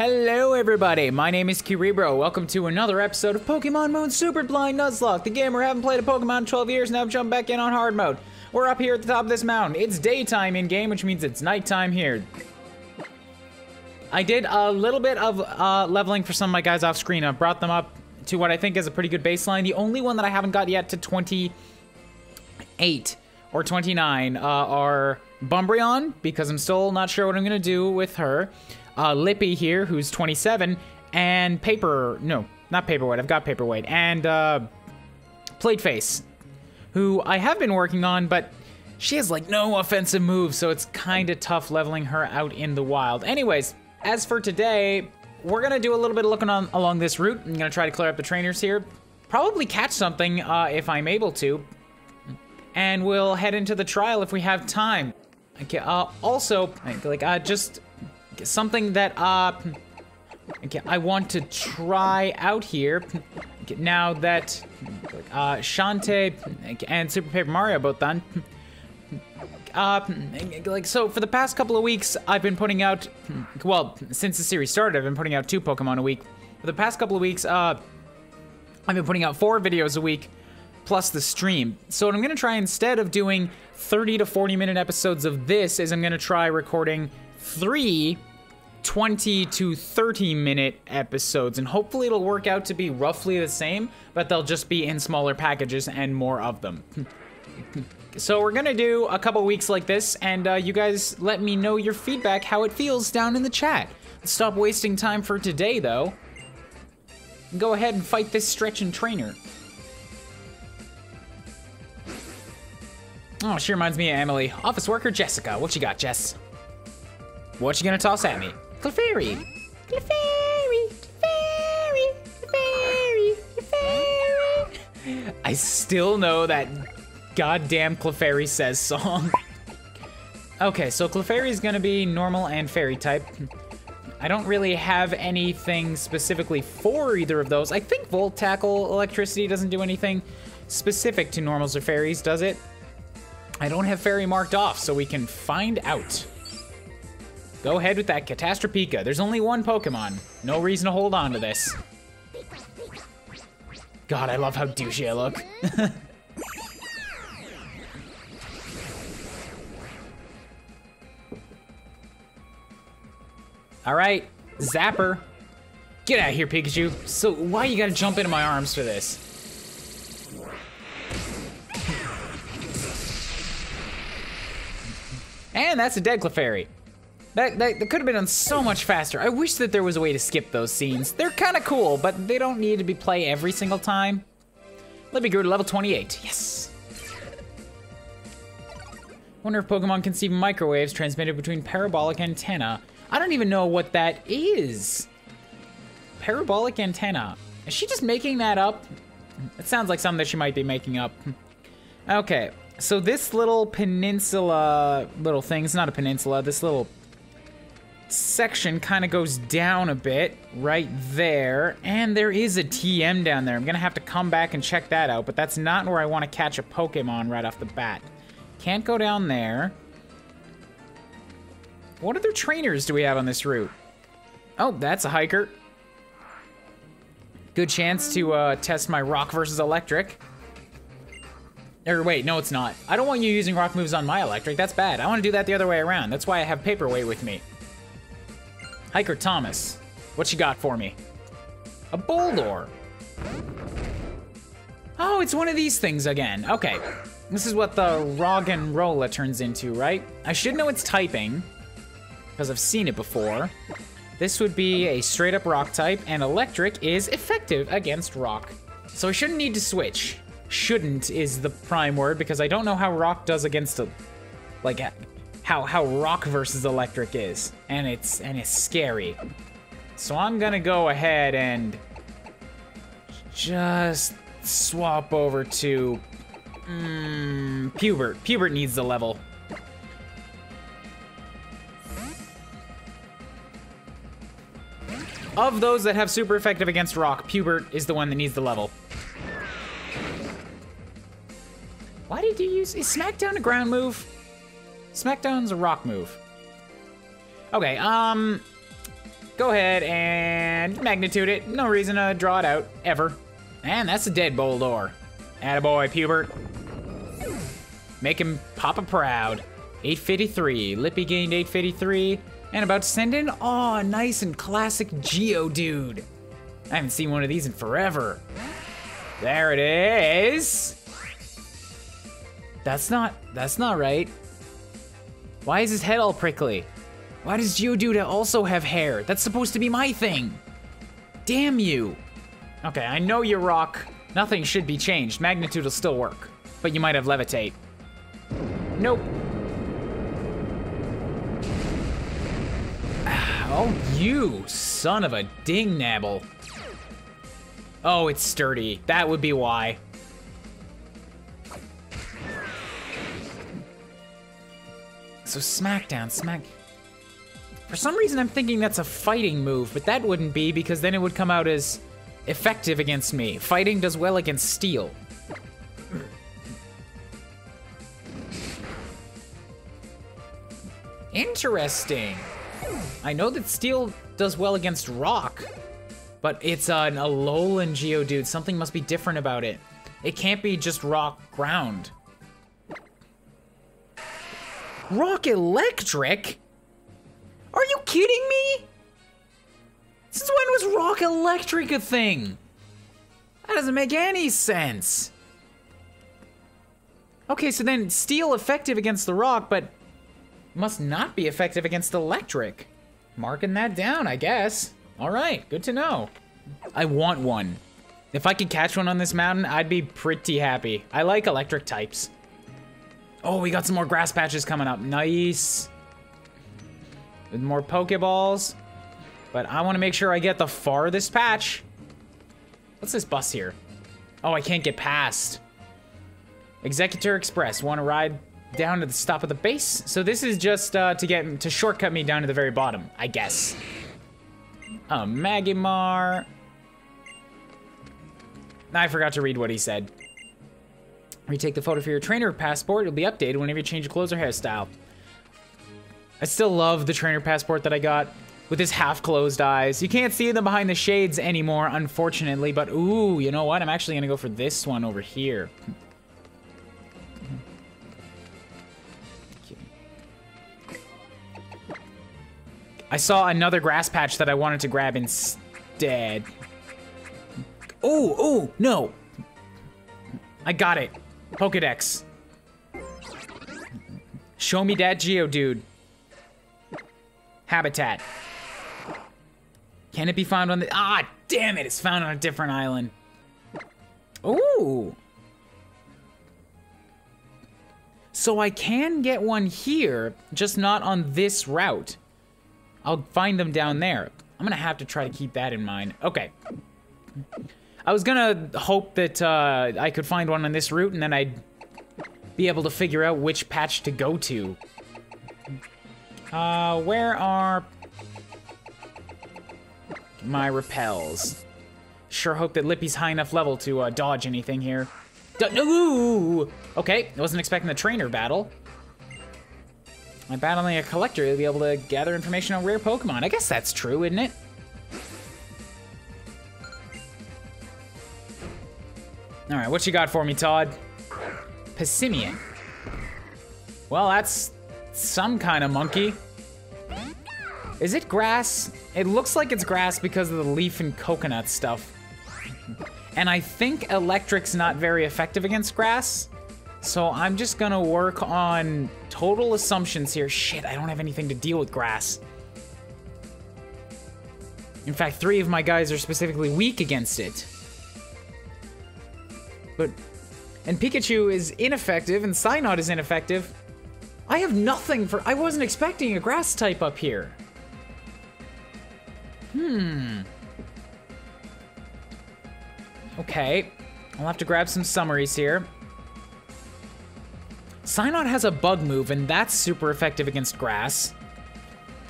Hello, everybody. My name is Kuuribro. Welcome to another episode of Pokemon Moon Super Blind Nuzlocke, the game where I haven't played a Pokemon in 12 years, now I've jumped back in on hard mode. We're up here at the top of this mountain. It's daytime in game, which means it's nighttime here. I did a little bit of uh, leveling for some of my guys off screen. I brought them up to what I think is a pretty good baseline. The only one that I haven't got yet to 28 or 29 uh, are Bumbreon, because I'm still not sure what I'm going to do with her uh, Lippy here, who's 27, and Paper, no, not Paperweight, I've got Paperweight, and uh, Plateface, who I have been working on, but she has like no offensive moves, so it's kind of tough leveling her out in the wild. Anyways, as for today, we're gonna do a little bit of looking on along this route. I'm gonna try to clear up the trainers here, probably catch something uh, if I'm able to, and we'll head into the trial if we have time. Okay, uh, also, like, uh, just something that uh, okay, I want to try out here. Now that uh, Shantae and Super Paper Mario both done. Uh, like so for the past couple of weeks I've been putting out well since the series started I've been putting out two Pokemon a week for the past couple of weeks uh I've been putting out four videos a week plus the stream so what I'm gonna try instead of doing 30 to 40 minute episodes of this is I'm gonna try recording three 20 to 30 minute episodes and hopefully it'll work out to be roughly the same but they'll just be in smaller packages and more of them. So we're gonna do a couple weeks like this and uh, you guys let me know your feedback how it feels down in the chat. Stop wasting time for today though. Go ahead and fight this stretch and trainer. Oh she reminds me of emily. Office worker jessica. What you got jess? What you gonna toss at me Clefairy. Clefairy, Clefairy, Clefairy, Clefairy. I still know that goddamn Clefairy says song. okay, so Clefairy is gonna be normal and fairy type. I don't really have anything specifically for either of those. I think Volt Tackle Electricity doesn't do anything specific to normals or fairies, does it? I don't have fairy marked off, so we can find out. Go ahead with that Catastropika. There's only one Pokemon. No reason to hold on to this. God, I love how douchey I look. All right, Zapper. Get out of here, Pikachu. So why you gotta jump into my arms for this? And that's a dead Clefairy. That, that, that could have been done so much faster. I wish that there was a way to skip those scenes. They're kind of cool, but they don't need to be play every single time. Let me go to level 28. Yes. Wonder if Pokemon can see microwaves transmitted between parabolic antenna. I don't even know what that is. Parabolic antenna. Is she just making that up? It sounds like something that she might be making up. Okay, so this little peninsula little thing, it's not a peninsula, this little section kind of goes down a bit right there. And there is a TM down there. I'm going to have to come back and check that out. But that's not where I want to catch a Pokemon right off the bat. Can't go down there. What other trainers do we have on this route? Oh, that's a hiker. Good chance to uh, test my rock versus electric. Or wait, no it's not. I don't want you using rock moves on my electric, that's bad. I want to do that the other way around. That's why I have Paperweight with me. Hiker Thomas, what you got for me? A Boldore. Oh, it's one of these things again. Okay. This is what the Roggenrola turns into, right? I should know its typing, because I've seen it before. This would be a straight up rock type, and electric is effective against rock. So I shouldn't need to switch. Shouldn't is the prime word, because I don't know how rock does against a, like, how how rock versus electric is, and it's and it's scary. So I'm gonna go ahead and just swap over to mm, Pubert. Pubert needs the level. Of those that have super effective against rock, Pubert is the one that needs the level. Why did you use, is Smackdown a ground move? Smackdown's a rock move. Okay, um... go ahead and magnitude it. No reason to draw it out, ever. And that's a dead Boldore. Attaboy, Pubert. Make him Papa proud. 853. Lippy gained 853. And about to send in, oh, nice and classic Geodude. I haven't seen one of these in forever. There it is. That's not, that's not right. Why is his head all prickly? Why does Geodude also have hair? That's supposed to be my thing. Damn you. Okay, I know you're rock. Nothing should be changed. Magnitude will still work. But you might have levitate. Nope. Oh, you son of a ding nabble. Oh, it's sturdy. That would be why. So Smackdown, Smack... For some reason, I'm thinking that's a fighting move, but that wouldn't be because then it would come out as effective against me. Fighting does well against steel. Interesting. I know that steel does well against rock, but it's an Alolan Geodude. Something must be different about it. It can't be just rock ground. Rock electric? Are you kidding me? Since when was rock electric a thing? That doesn't make any sense. Okay, so then steel effective against the rock, but must not be effective against electric. Marking that down, I guess. All right, good to know. I want one. If I could catch one on this mountain, I'd be pretty happy. I like electric types. Oh, we got some more grass patches coming up. Nice. With more Pokeballs. But I want to make sure I get the farthest patch. What's this bus here? Oh, I can't get past. Executor Express. Want to ride down to the stop of the base? So this is just uh, to get to shortcut me down to the very bottom, I guess. Oh, Magmar. I forgot to read what he said. Retake the photo for your trainer passport. It'll be updated whenever you change your clothes or hairstyle. I still love the trainer passport that I got with his half-closed eyes. You can't see them behind the shades anymore, unfortunately, but ooh, you know what? I'm actually gonna go for this one over here. I saw another grass patch that I wanted to grab instead. Oh, oh, no. I got it. Pokedex. Show me that Geodude. Habitat. Can it be found on the... Ah, damn it, it's found on a different island. Ooh. So I can get one here, just not on this route. I'll find them down there. I'm gonna have to try to keep that in mind. Okay. I was gonna hope that uh, I could find one on this route and then I'd be able to figure out which patch to go to. Uh, where are my repels? Sure hope that Lippy's high enough level to uh, dodge anything here. D Ooh! Okay, I wasn't expecting the trainer battle. By battling a collector, you'll be able to gather information on rare Pokemon. I guess that's true, isn't it? All right, what you got for me, Todd? Passimian. Well, that's some kind of monkey. Is it grass? It looks like it's grass because of the leaf and coconut stuff. And I think electric's not very effective against grass. So I'm just gonna work on total assumptions here. Shit, I don't have anything to deal with grass. In fact, three of my guys are specifically weak against it. But, and Pikachu is ineffective and Psynaut is ineffective. I have nothing for, I wasn't expecting a grass type up here. Hmm. Okay, I'll have to grab some summaries here. Psynaut has a bug move, and that's super effective against grass.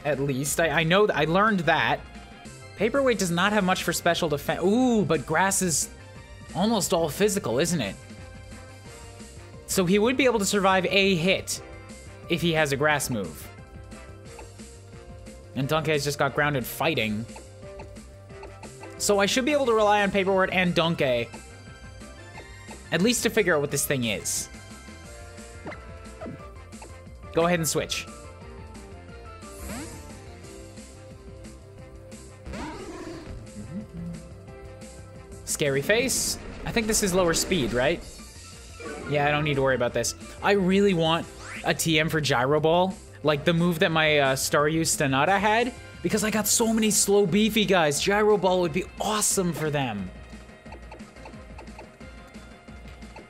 At least. I, I know, I learned that. Paperweight does not have much for special defense. Ooh, but grass is almost all physical, isn't it? So he would be able to survive a hit if he has a grass move. And Donkey's just got grounded fighting. So I should be able to rely on Paper Word and Donkey. At least to figure out what this thing is. Go ahead and switch. Scary face. I think this is lower speed, right? Yeah, I don't need to worry about this. I really want a TM for Gyro Ball, like the move that my uh, Staryu Stunada had, because I got so many slow beefy guys. Gyro Ball would be awesome for them.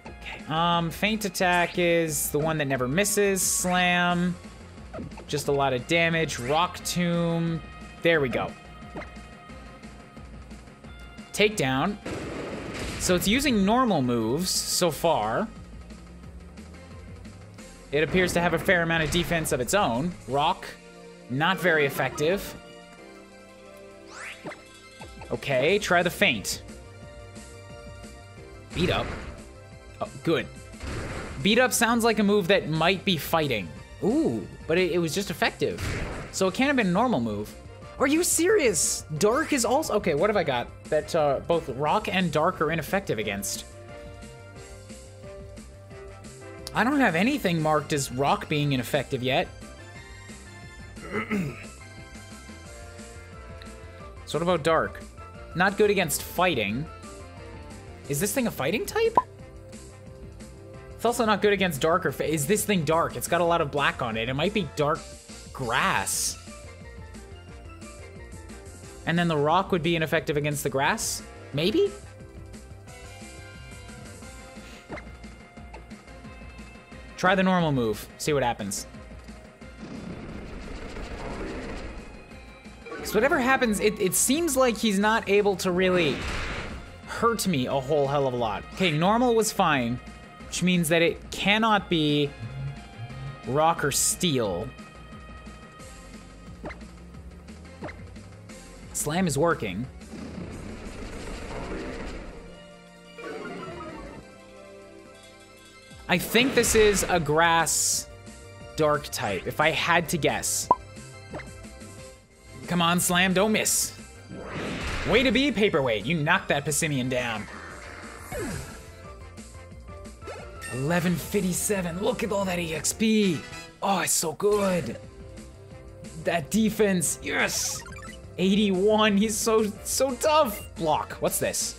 Okay, um, Feint Attack is the one that never misses. Slam, just a lot of damage. Rock Tomb, there we go. Takedown. So it's using normal moves so far. It appears to have a fair amount of defense of its own. Rock, not very effective. Okay, try the feint. Beat up. Oh, good. Beat up sounds like a move that might be fighting. Ooh, but it, it was just effective. So it can't have been a normal move. Are you serious? Dark is also... Okay, what have I got that uh, both Rock and Dark are ineffective against? I don't have anything marked as Rock being ineffective yet. so what about Dark? Not good against fighting. Is this thing a fighting type? It's also not good against dark or... Is this thing dark? It's got a lot of black on it. It might be dark grass. And then the rock would be ineffective against the grass? Maybe? Try the normal move. See what happens. Because whatever happens, it, it seems like he's not able to really hurt me a whole hell of a lot. Okay, normal was fine, which means that it cannot be rock or steel. Slam is working. I think this is a grass dark type, if I had to guess. Come on, Slam, don't miss. Way to be, Paperweight. You knocked that Passimian down. 1157. Look at all that EXP. Oh, it's so good. That defense. Yes. 81. He's so, so tough. Block. What's this?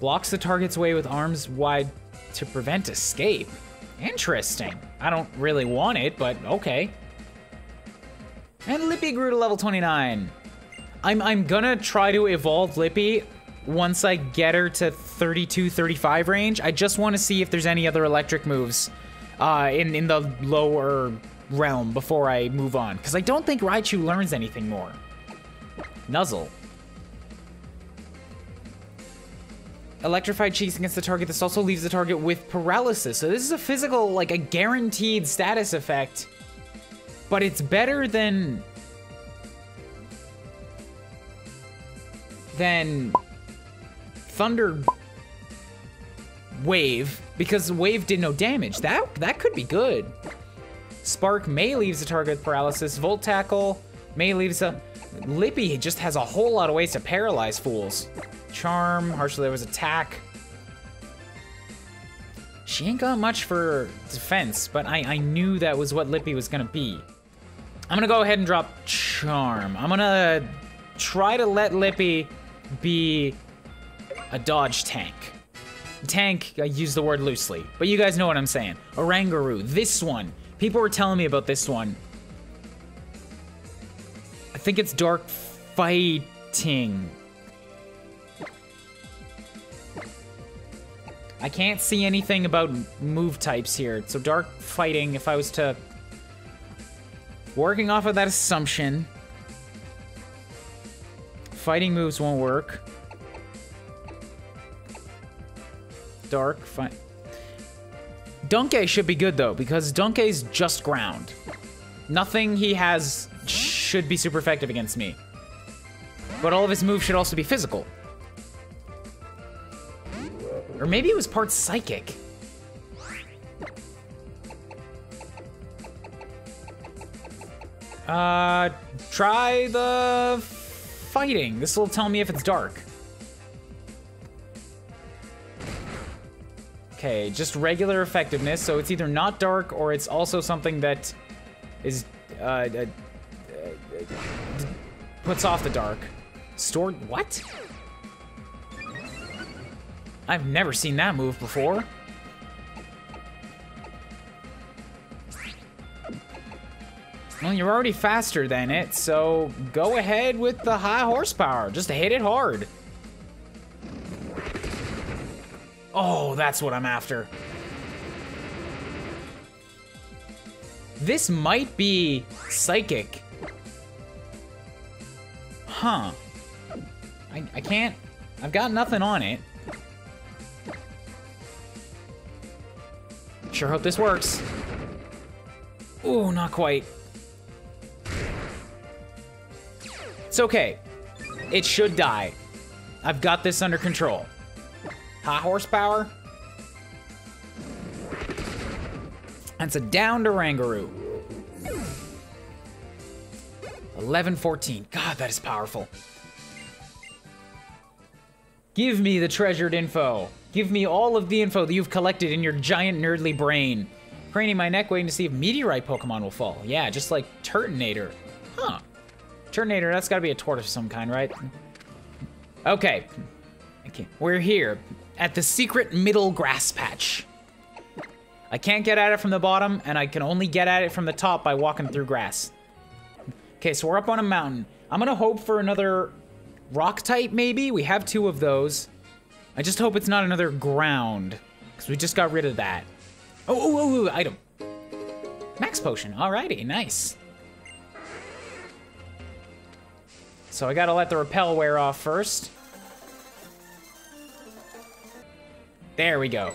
Blocks the target's way with arms wide to prevent escape. Interesting. I don't really want it, but okay. And Lippy grew to level 29. I'm, I'm gonna try to evolve Lippy once I get her to 32, 35 range. I just want to see if there's any other electric moves uh, in, in the lower realm before I move on. Because I don't think Raichu learns anything more. Nuzzle. Electrified cheeks against the target. This also leaves the target with paralysis. So this is a physical, like a guaranteed status effect. But it's better than... Than... Thunder... Wave. Because Wave did no damage. That, that could be good. Spark May leaves the target with paralysis. Volt Tackle May leaves a... Lippy just has a whole lot of ways to paralyze fools. Charm, Harshly there was attack. She ain't got much for defense, but I, I knew that was what Lippy was gonna be. I'm gonna go ahead and drop Charm. I'm gonna try to let Lippy be a dodge tank. Tank, I use the word loosely, but you guys know what I'm saying. Oranguru, this one. People were telling me about this one. I think it's Dark Fighting. I can't see anything about move types here. So Dark Fighting, if I was to... Working off of that assumption... Fighting moves won't work. dark, fine. Donkey should be good though, because Donkey's just ground. Nothing he has should be super effective against me. But all of his moves should also be physical. Or maybe it was part psychic. Uh, try the fighting. This will tell me if it's dark. Okay, just regular effectiveness, so it's either not dark or it's also something that is, uh, uh, uh, puts off the dark. Stored, what? I've never seen that move before. Well, you're already faster than it, so go ahead with the high horsepower. Just hit it hard. Oh, that's what I'm after. This might be psychic. Huh. I, I can't... I've got nothing on it. Sure hope this works. Ooh, not quite. It's okay. It should die. I've got this under control. High horsepower. That's a down to Rangaroo. 1114. God, that is powerful. Give me the treasured info. Give me all of the info that you've collected in your giant nerdly brain. Craning my neck waiting to see if meteorite Pokemon will fall. Yeah, just like Turtonator. Huh. Turtonator, that's gotta be a tortoise of some kind, right? Okay. okay. We're here at the secret middle grass patch. I can't get at it from the bottom, and I can only get at it from the top by walking through grass. Okay, so we're up on a mountain. I'm gonna hope for another rock type, maybe? We have two of those. I just hope it's not another ground, because we just got rid of that. Oh, oh, oh, oh, item. Max potion, alrighty, nice. So I gotta let the repel wear off first. There we go.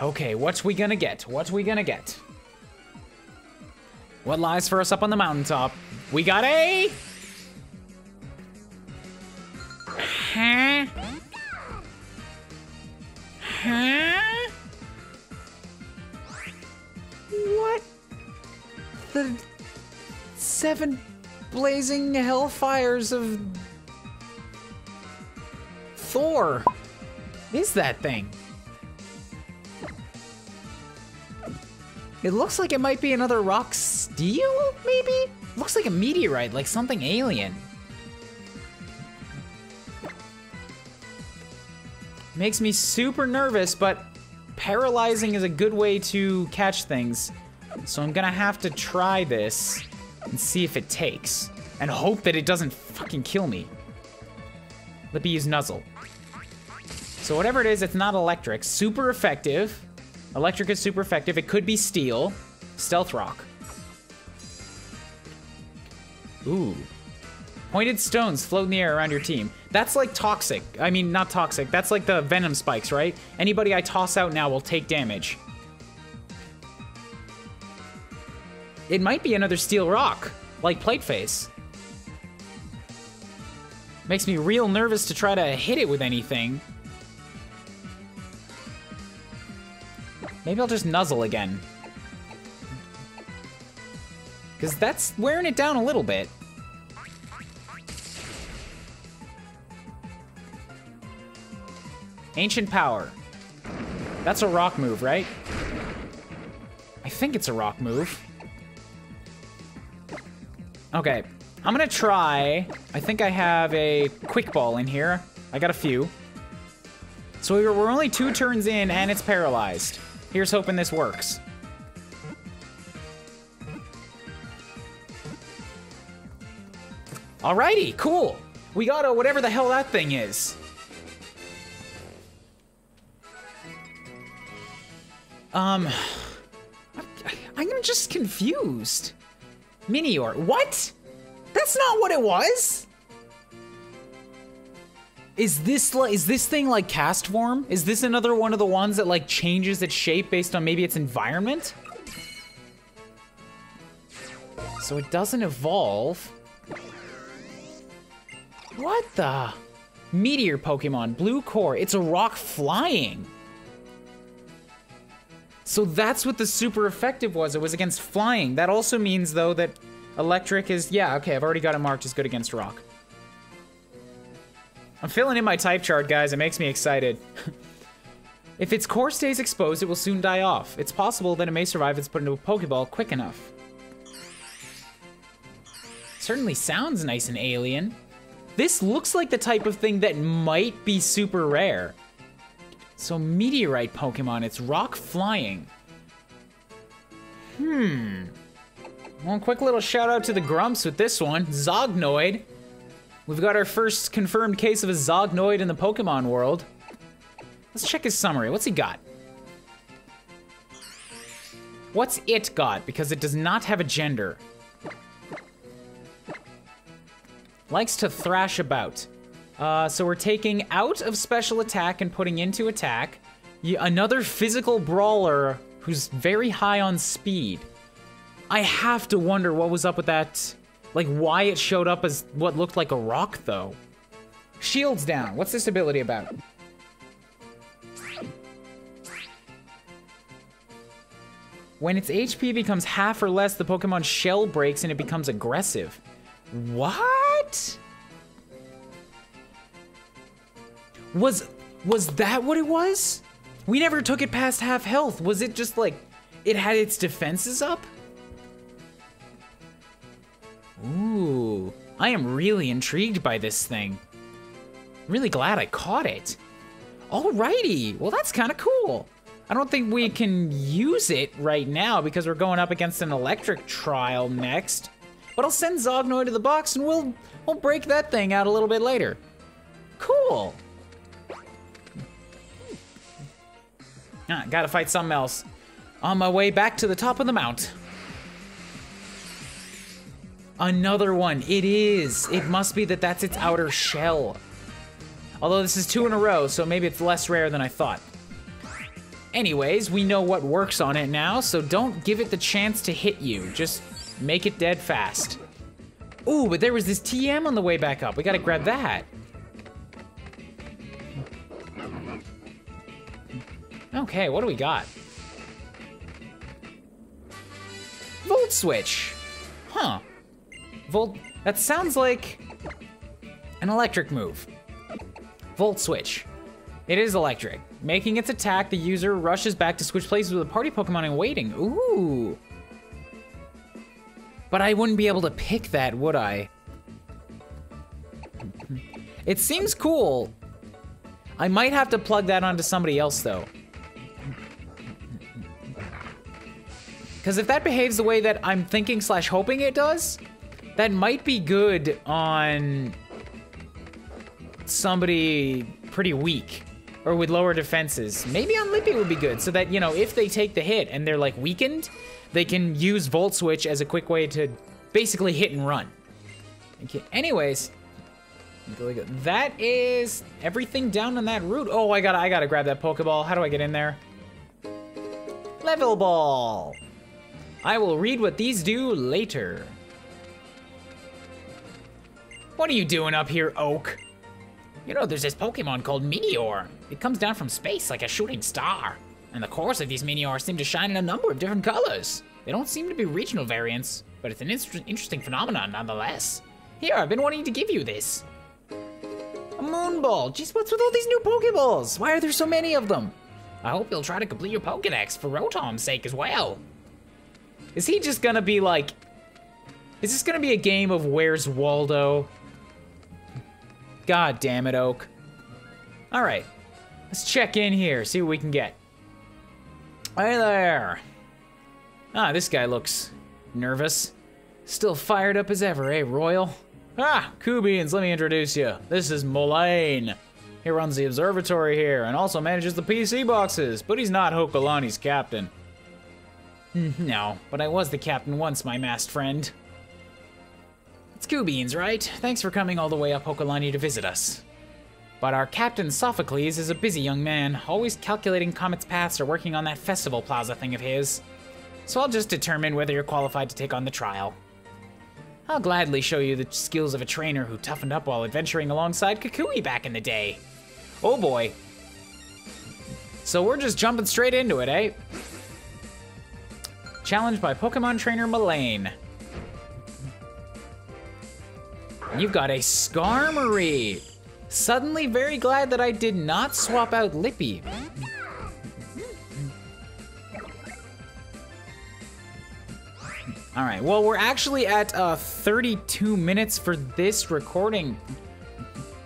Okay, what's we gonna get? What's we gonna get? What lies for us up on the mountaintop? We got a... Huh? Huh? What? The seven blazing hellfires of Thor is that thing? It looks like it might be another rock steel, maybe? Looks like a meteorite, like something alien. Makes me super nervous, but paralyzing is a good way to catch things. So I'm gonna have to try this and see if it takes. And hope that it doesn't fucking kill me. Let me use Nuzzle. So whatever it is, it's not electric. Super effective. Electric is super effective. It could be steel. Stealth rock. Ooh. Pointed stones float in the air around your team. That's like toxic. I mean, not toxic. That's like the venom spikes, right? Anybody I toss out now will take damage. It might be another steel rock, like plate face. Makes me real nervous to try to hit it with anything. Maybe I'll just nuzzle again. Because that's wearing it down a little bit. Ancient Power. That's a rock move, right? I think it's a rock move. Okay, I'm gonna try. I think I have a quick ball in here. I got a few. So we're only two turns in and it's paralyzed. Here's hoping this works. Alrighty, cool. We got a whatever the hell that thing is. Um, I'm just confused. Minior, what? That's not what it was. Is this like is this thing like Castform? Is this another one of the ones that like changes its shape based on maybe its environment? So it doesn't evolve. What the? Meteor Pokemon, blue core. It's a rock flying. So that's what the super effective was. It was against flying. That also means, though, that electric is... Yeah, okay, I've already got it marked as good against rock. I'm filling in my type chart, guys. It makes me excited. if its core stays exposed, it will soon die off. It's possible that it may survive if it's put into a Pokeball quick enough. Certainly sounds nice and alien. This looks like the type of thing that might be super rare. So meteorite Pokemon, it's rock flying. Hmm. One quick little shout out to the Grumps with this one, Zognoid. We've got our first confirmed case of a Zognoid in the Pokemon world. Let's check his summary. What's he got? What's it got? Because it does not have a gender. Likes to thrash about. Uh, so we're taking out of special attack and putting into attack. another physical brawler who's very high on speed. I have to wonder what was up with that like why it showed up as what looked like a rock though. Shields down. What's this ability about? When its HP becomes half or less, the Pokemon shell breaks and it becomes aggressive. What? Was was that what it was? We never took it past half health. Was it just like it had its defenses up? Ooh, I am really intrigued by this thing. Really glad I caught it. Alrighty, well that's kind of cool. I don't think we can use it right now because we're going up against an electric trial next. But I'll send Zognoid to the box and we'll we'll break that thing out a little bit later. Cool. Ah, gotta fight something else. On my way back to the top of the mount. Another one. It is. It must be that that's its outer shell. Although this is two in a row, so maybe it's less rare than I thought. Anyways, we know what works on it now, so don't give it the chance to hit you. Just make it dead fast. Ooh, but there was this TM on the way back up. We gotta grab that. Okay, what do we got? Volt switch. Huh. Volt, that sounds like an electric move. Volt Switch. It is electric. Making its attack, the user rushes back to switch places with a party Pokemon in waiting. Ooh. But I wouldn't be able to pick that, would I? It seems cool. I might have to plug that onto somebody else, though. Because if that behaves the way that I'm thinking slash hoping it does, that might be good on somebody pretty weak or with lower defenses. Maybe on Lippy would be good so that, you know, if they take the hit and they're like weakened, they can use Volt Switch as a quick way to basically hit and run. Okay, anyways, that is everything down on that route. Oh, I gotta, I gotta grab that Pokeball. How do I get in there? Level Ball. I will read what these do later. What are you doing up here, Oak? You know, there's this Pokemon called Meteor. It comes down from space like a shooting star. And the cores of these meteors seem to shine in a number of different colors. They don't seem to be regional variants, but it's an inter interesting phenomenon nonetheless. Here, I've been wanting to give you this. A Moonball. Jeez, what's with all these new Pokeballs? Why are there so many of them? I hope you'll try to complete your Pokedex for Rotom's sake as well. Is he just gonna be like... Is this gonna be a game of Where's Waldo? God damn it, Oak. All right, let's check in here, see what we can get. Hey there. Ah, this guy looks nervous. Still fired up as ever, eh, Royal? Ah, Kubians, let me introduce you. This is Molayne. He runs the observatory here and also manages the PC boxes, but he's not Hokulani's captain. Hmm, no, but I was the captain once, my masked friend. Kubians, right? Thanks for coming all the way up Hokulani to visit us. But our captain Sophocles is a busy young man, always calculating comets' paths or working on that festival plaza thing of his. So I'll just determine whether you're qualified to take on the trial. I'll gladly show you the skills of a trainer who toughened up while adventuring alongside Kukui back in the day. Oh boy. So we're just jumping straight into it, eh? Challenged by Pokemon trainer Molayne. You've got a Skarmory. Suddenly very glad that I did not swap out Lippy. All right, well, we're actually at uh, 32 minutes for this recording.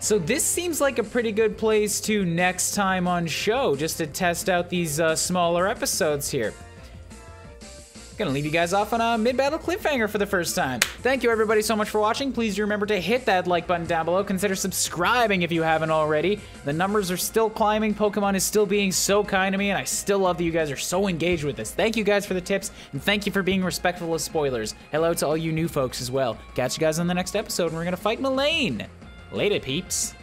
So this seems like a pretty good place to next time on show, just to test out these uh, smaller episodes here. Gonna leave you guys off on a mid-battle cliffhanger for the first time. Thank you everybody so much for watching. Please do remember to hit that like button down below. Consider subscribing if you haven't already. The numbers are still climbing. Pokemon is still being so kind to me, and I still love that you guys are so engaged with this. Thank you guys for the tips, and thank you for being respectful of spoilers. Hello to all you new folks as well. Catch you guys on the next episode, and we're gonna fight Molayne. Later, peeps.